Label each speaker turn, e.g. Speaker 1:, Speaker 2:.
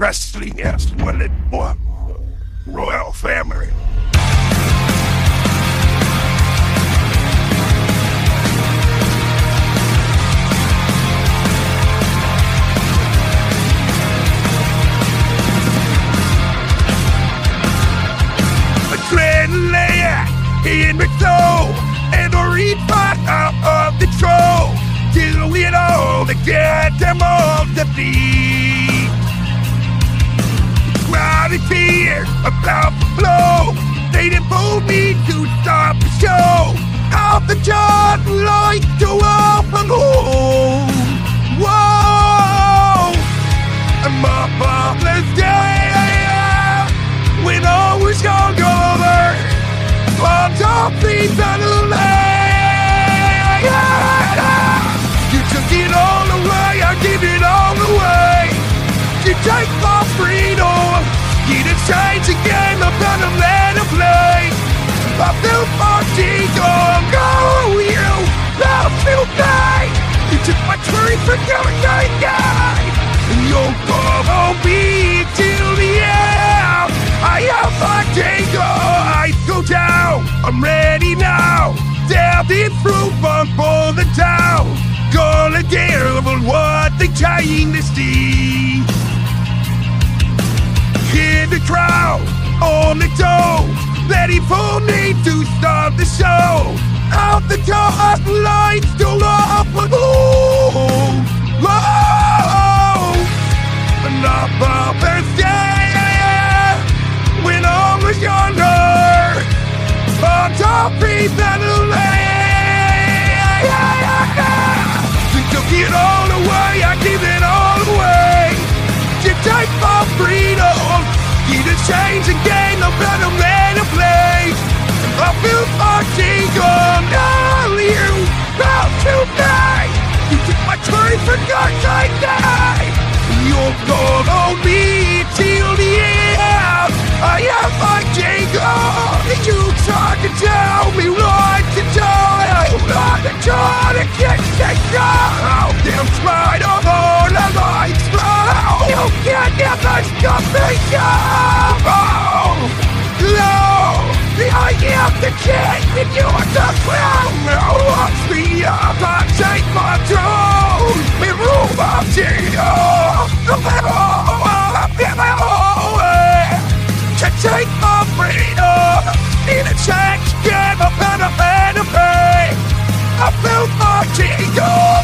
Speaker 1: wrestling as well as one royal family. Ian McDowell and the read part out of the troll. Doing all the them all the beat. 72 years about flow. They told me to stop the show. Off the chart like to open home. Whoa! I'm a off this day. When all was gone go over. On top these battle You took it all away. I give it all away. You take my for night. And you'll follow me till the end. I am my kingdom, oh, I go down, I'm ready now. Down the fruit bump for the town. Gonna give them what to steal. Hear the crowd on the toe, ready for me to start the show. Out the top lights still The lay. You took it all away, I give it all away. You take my freedom, get a change again, I'm gonna let it play. I feel my kingdom, now you about to die. You took my truth for God's sake. You're gonna out. Them try to hold the lights low. You can't get this company Oh, no. I am the king and you're the crown. Now watch me up. I take my throne. Me rule my kingdom. The level of the way to take my freedom. Need a change, get a better man to pay. I built my kingdom.